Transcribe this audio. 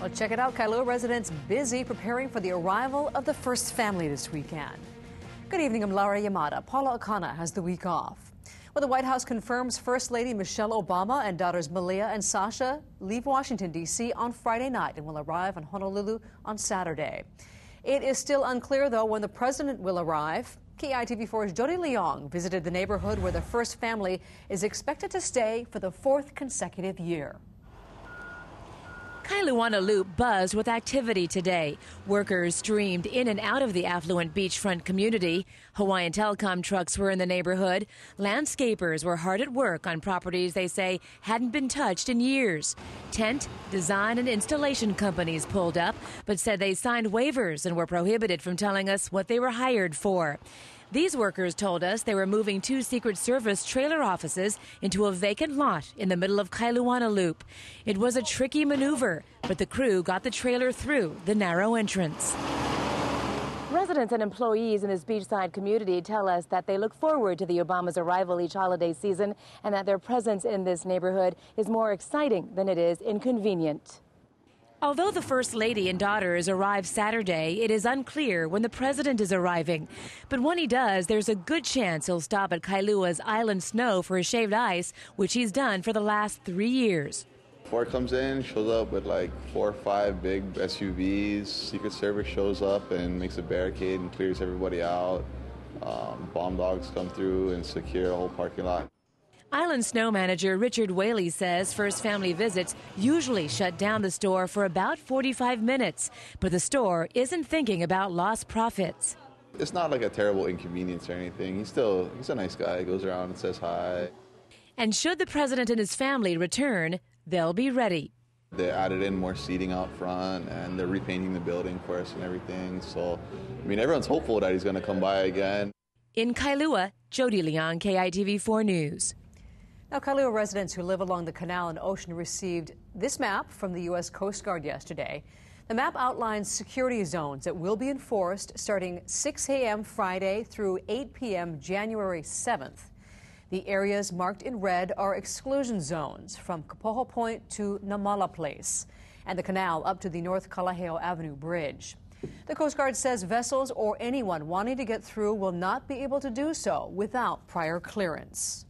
Well, check it out. Kailua residents busy preparing for the arrival of the first family this weekend. Good evening. I'm Laura Yamada. Paula Akana has the week off. Well, the White House confirms First Lady Michelle Obama and daughters Malia and Sasha leave Washington, D.C. on Friday night and will arrive in Honolulu on Saturday. It is still unclear, though, when the president will arrive. KITV4's Jody Leong visited the neighborhood where the first family is expected to stay for the fourth consecutive year. Kailua Loop buzzed with activity today. Workers streamed in and out of the affluent beachfront community. Hawaiian Telecom trucks were in the neighborhood. Landscapers were hard at work on properties they say hadn't been touched in years. Tent, design, and installation companies pulled up, but said they signed waivers and were prohibited from telling us what they were hired for. These workers told us they were moving two Secret Service trailer offices into a vacant lot in the middle of Kailua Loop. It was a tricky maneuver, but the crew got the trailer through the narrow entrance. Residents and employees in this beachside community tell us that they look forward to the Obama's arrival each holiday season and that their presence in this neighborhood is more exciting than it is inconvenient. Although the First Lady and daughters arrive Saturday, it is unclear when the President is arriving. But when he does, there's a good chance he'll stop at Kailua's Island Snow for a shaved ice, which he's done for the last three years. Ford comes in, shows up with like four or five big SUVs. Secret Service shows up and makes a barricade and clears everybody out. Um, bomb dogs come through and secure the whole parking lot. Island Snow Manager Richard Whaley says First Family visits usually shut down the store for about 45 minutes, but the store isn't thinking about lost profits. It's not like a terrible inconvenience or anything. He's still he's a nice guy. He goes around and says hi. And should the president and his family return, they'll be ready. They added in more seating out front and they're repainting the building for us and everything. So, I mean, everyone's hopeful that he's going to come by again. In Kailua, Jody Leong, KITV4 News. Now, Kailua residents who live along the canal and ocean received this map from the U.S. Coast Guard yesterday. The map outlines security zones that will be enforced starting 6 a.m. Friday through 8 p.m. January 7th. The areas marked in red are exclusion zones from Kapoho Point to Namala Place and the canal up to the North Kalaheo Avenue Bridge. The Coast Guard says vessels or anyone wanting to get through will not be able to do so without prior clearance.